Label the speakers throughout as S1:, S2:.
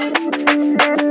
S1: Thank you.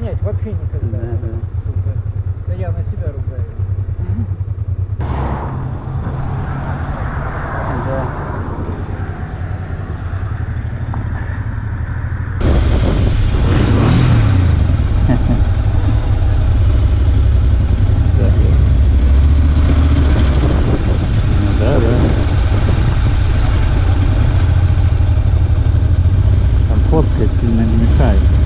S2: догонять вообще никогда. Да, да. Да я на себя ругаю. Да. фоткать сильно не мешает.